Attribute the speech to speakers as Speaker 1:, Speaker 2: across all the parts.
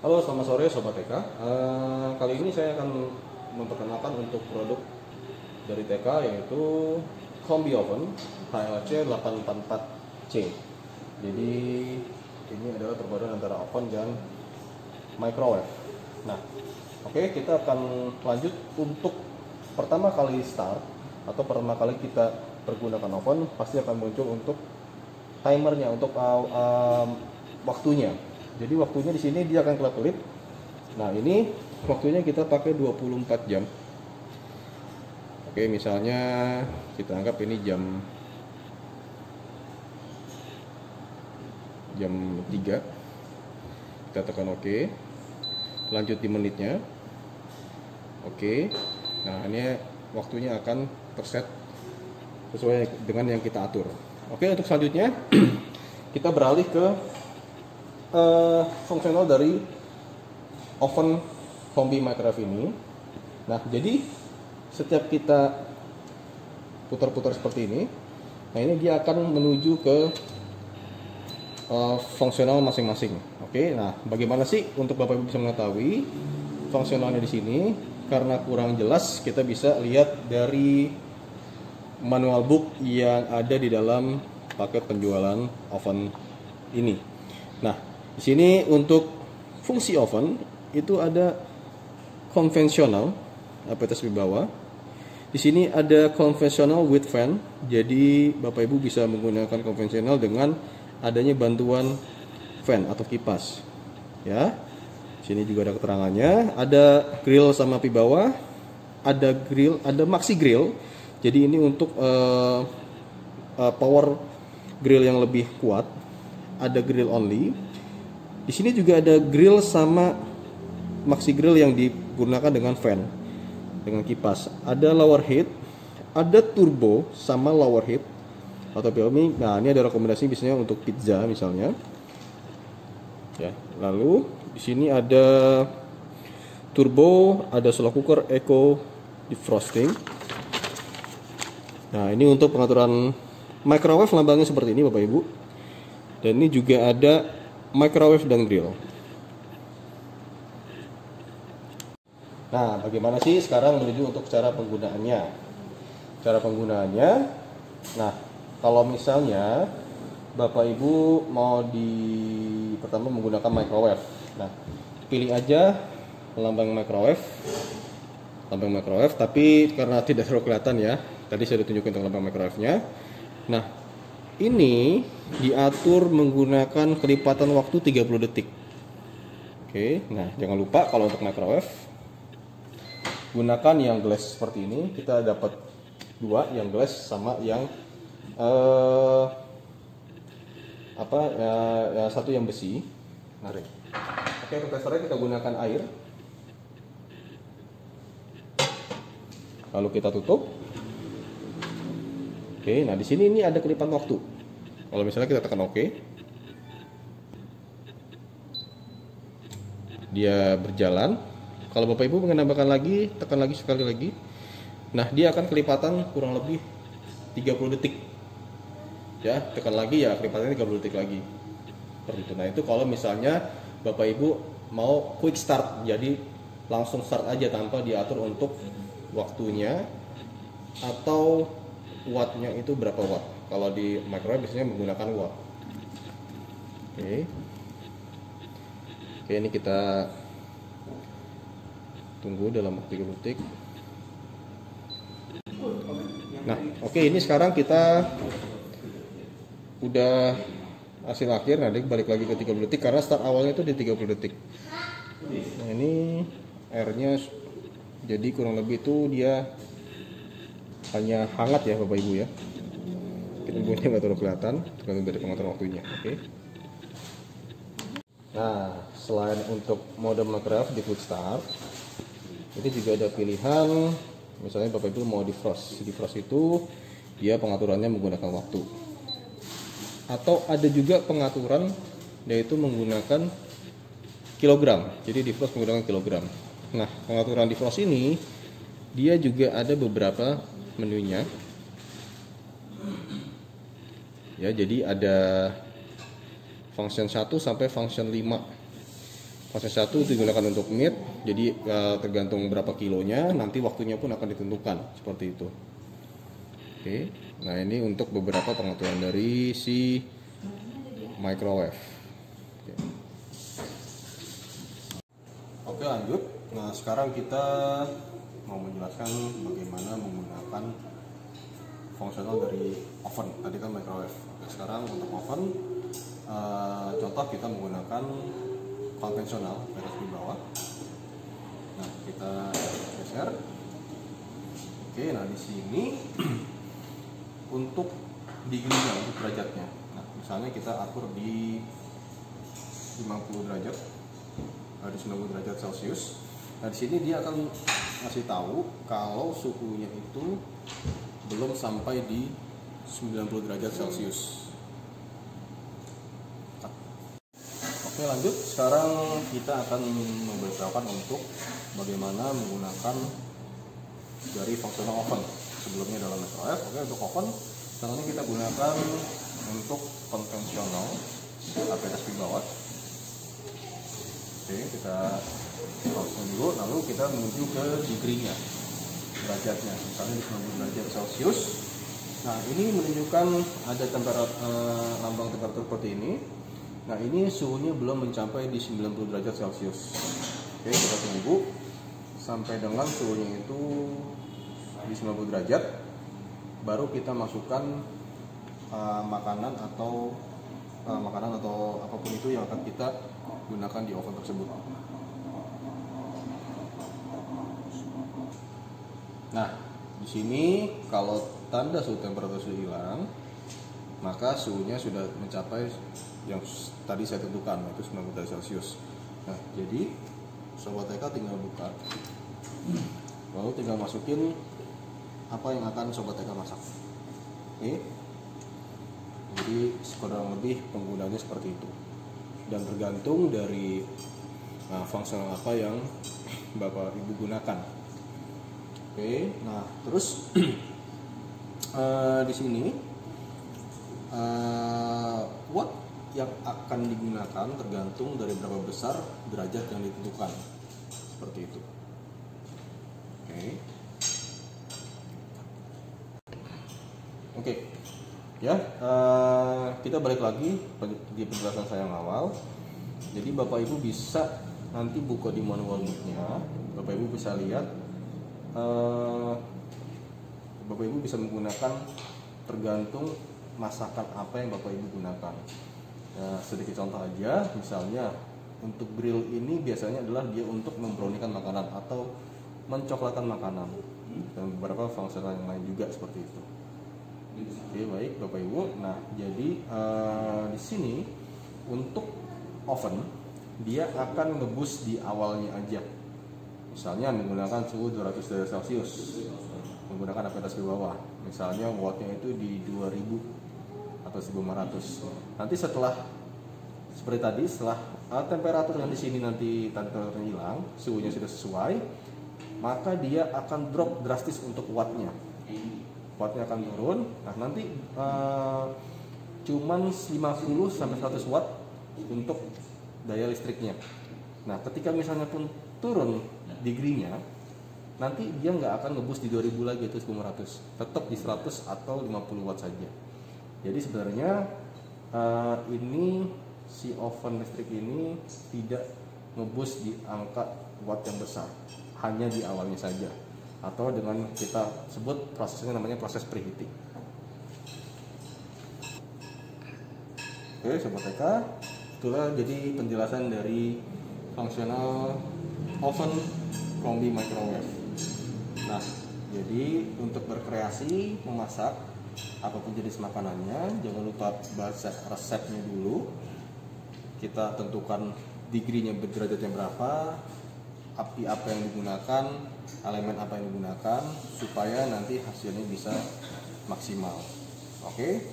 Speaker 1: Halo, selamat sore Sobat TK. Eh, kali ini saya akan memperkenalkan untuk produk dari TK yaitu Combi Oven HLC 844C. Jadi ini adalah perpaduan antara oven dan microwave. Nah, oke kita akan lanjut untuk pertama kali start atau pertama kali kita pergunakan oven pasti akan muncul untuk timernya untuk uh, um, waktunya. Jadi waktunya di sini dia akan kelap-kelip. Nah, ini waktunya kita pakai 24 jam. Oke, misalnya kita anggap ini jam jam 3. Kita tekan oke. Lanjut di menitnya. Oke. Nah, ini waktunya akan terset sesuai dengan yang kita atur. Oke, untuk selanjutnya kita beralih ke uh, fungsional dari oven combi microwave ini. Nah, jadi setiap kita putar-putar seperti ini, nah ini dia akan menuju ke uh, fungsional masing-masing. Oke, nah bagaimana sih untuk bapak ibu bisa mengetahui fungsionalnya di sini? Karena kurang jelas, kita bisa lihat dari manual book yang ada di dalam paket penjualan oven ini. Nah, di sini untuk fungsi oven itu ada konvensional atas di bawah. Di sini ada konvensional with fan. Jadi Bapak Ibu bisa menggunakan konvensional dengan adanya bantuan fan atau kipas. Ya. Sini juga ada keterangannya, ada grill sama api bawah, ada grill, ada maxi grill jadi ini untuk uh, uh, power grill yang lebih kuat. Ada grill only. Di sini juga ada grill sama maxi grill yang digunakan dengan fan, dengan kipas. Ada lower heat, ada turbo sama lower heat atau POMI. Nah ini ada rekomendasi biasanya untuk pizza misalnya. Ya, lalu di sini ada turbo, ada slow cooker, eco defrosting Nah, ini untuk pengaturan microwave lambangnya seperti ini Bapak Ibu. Dan ini juga ada microwave dan grill. Nah, bagaimana sih sekarang menuju untuk cara penggunaannya? Cara penggunaannya, nah, kalau misalnya Bapak Ibu mau di pertama menggunakan microwave. Nah, pilih aja lambang microwave. Lambang microwave, tapi karena tidak terlalu kelihatan ya, Tadi saya sudah tunjukin tentang lambang microwave-nya. Nah, ini diatur menggunakan kelipatan waktu 30 detik. Oke, nah jangan lupa kalau untuk microwave gunakan yang glass seperti ini. Kita dapat dua, yang glass sama yang uh, apa ya, ya satu yang besi. Nah, oke, kompresornya kita gunakan air. Lalu kita tutup. Oke, nah di sini ini ada kelipan waktu. Kalau misalnya kita tekan OK, dia berjalan. Kalau Bapak Ibu menambahkan lagi, tekan lagi sekali lagi. Nah, dia akan kelipatan kurang lebih 30 detik. Ya, tekan lagi ya kelipatannya 30 detik lagi. Seperti itu. Nah, itu kalau misalnya Bapak Ibu mau quick start, jadi langsung start aja tanpa diatur untuk waktunya atau wattnya itu berapa watt? Kalau di microwave biasanya menggunakan watt. Oke. Oke ini kita tunggu dalam waktu 30 detik. Nah oke ini sekarang kita udah hasil akhir. Nanti balik lagi ke 30 detik karena start awalnya itu di 30 detik. Nah ini airnya jadi kurang lebih itu dia hanya hangat ya Bapak Ibu ya. Kita punya nggak terlalu kelihatan tergantung dari pengaturan waktunya. Oke. Okay. nah selain untuk mode microwave di quick start ini juga ada pilihan misalnya Bapak Ibu mau defrost defrost itu dia pengaturannya menggunakan waktu. Atau ada juga pengaturan yaitu menggunakan kilogram. Jadi defrost menggunakan kilogram. Nah pengaturan defrost ini dia juga ada beberapa menunya. Ya jadi ada function 1 sampai function 5 fase 1 itu digunakan untuk meat jadi uh, tergantung berapa kilonya nanti waktunya pun akan ditentukan seperti itu. Oke nah ini untuk beberapa pengaturan dari si microwave. Oke, oke lanjut. Nah sekarang kita mau menjelaskan bagaimana menggunakan fungsional dari oven. Tadi kan microwave. Oke, sekarang untuk oven uh, contoh kita menggunakan konvensional garis di bawah. Nah kita geser. Oke nah di sini untuk degree-nya untuk derajatnya. Nah misalnya kita atur di 50 derajat di 90 derajat celcius. Nah di sini dia akan ngasih tahu kalau suhunya itu belum sampai di 90 derajat celcius Oke lanjut, sekarang kita akan memberitahukan untuk bagaimana menggunakan dari fungsional oven sebelumnya dalam microwave. Oke untuk oven, sekarang kita gunakan untuk konvensional APS di bawah. Oke kita dulu, lalu kita menuju ke degree-nya, derajatnya. Misalnya di 90 derajat Celcius. Nah ini menunjukkan ada temperatur eh, lambang temperatur seperti ini Nah ini suhunya belum mencapai di 90 derajat celcius Oke kita tunggu Sampai dengan suhunya itu di 90 derajat Baru kita masukkan uh, makanan atau uh, Makanan atau apa pun itu yang akan kita gunakan di oven tersebut Nah di sini kalau tanda suhu temperatur sudah hilang maka suhunya sudah mencapai yang tadi saya tentukan yaitu 90 derajat Celcius. Nah, jadi sobat TK tinggal buka. Lalu tinggal masukin apa yang akan sobat TK masak. Oke. Jadi kurang lebih penggunanya seperti itu. Dan tergantung dari nah, fungsional apa yang Bapak Ibu gunakan. Oke, nah terus uh, di sini uh, what yang akan digunakan tergantung dari berapa besar derajat yang ditentukan seperti itu oke okay. oke okay. ya uh, kita balik lagi di penjelasan saya yang awal jadi bapak ibu bisa nanti buka di manual booknya bapak ibu bisa lihat uh, bapak ibu bisa menggunakan tergantung masakan apa yang bapak ibu gunakan Nah, sedikit contoh aja, misalnya untuk grill ini biasanya adalah dia untuk membrownikan makanan atau mencoklatkan makanan dan beberapa fungsional yang lain juga seperti itu. Oke baik Bapak Ibu. Nah jadi uh, di sini untuk oven dia akan ngebus di awalnya aja. Misalnya menggunakan suhu 200 derajat Celcius, menggunakan api di bawah. Misalnya wattnya itu di 2000 atau 1500 nanti setelah seperti tadi setelah uh, temperatur yang di sini nanti temperatur hilang suhunya sudah sesuai maka dia akan drop drastis untuk wattnya. Wattnya akan turun. Nah nanti uh, cuman 50 sampai 100 watt untuk daya listriknya. Nah ketika misalnya pun turun degree-nya nanti dia nggak akan ngebus di 2000 lagi itu 1500 tetap di 100 atau 50 watt saja. Jadi sebenarnya uh, ini si oven listrik ini tidak ngebus di angka watt yang besar. Hanya di awalnya saja. Atau dengan kita sebut prosesnya namanya proses preheating. Oke sobat TK itulah jadi penjelasan dari fungsional oven kombi microwave. Nah jadi untuk berkreasi memasak apa pun jenis makanannya jangan lupa baca resepnya dulu. Kita tentukan degree-nya berderajatnya berapa api apa yang digunakan elemen apa yang digunakan supaya nanti hasilnya bisa maksimal. Oke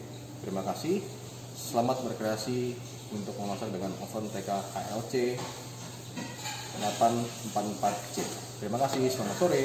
Speaker 1: terima kasih. Selamat berkreasi untuk memasak dengan oven TK KLC 844C terima kasih selamat sore